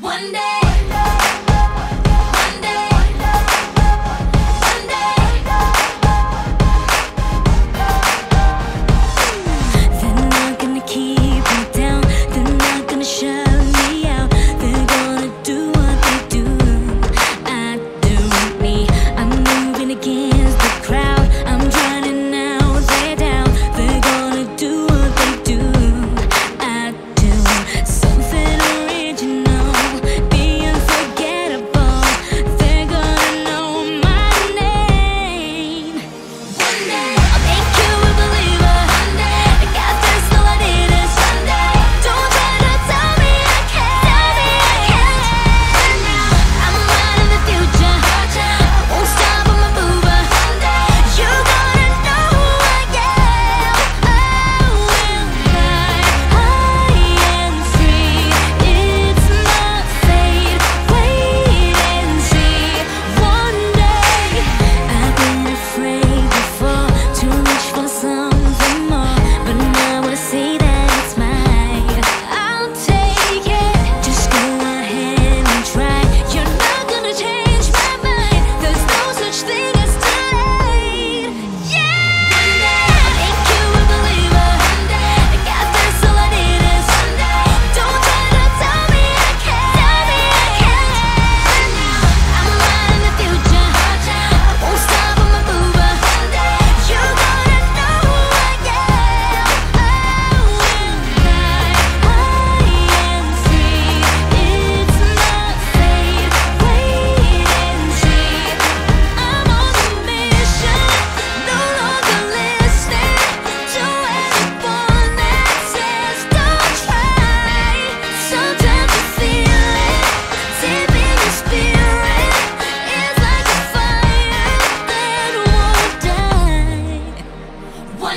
One day.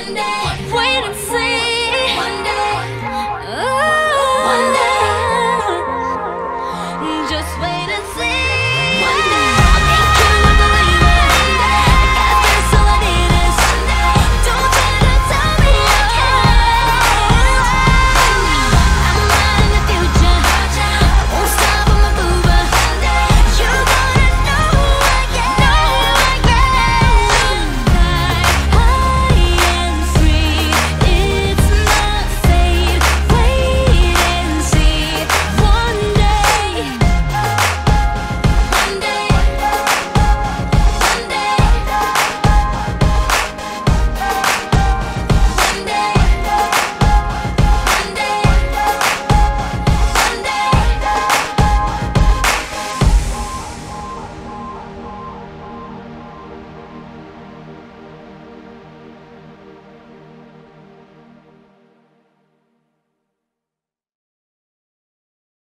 one day. Wait and see.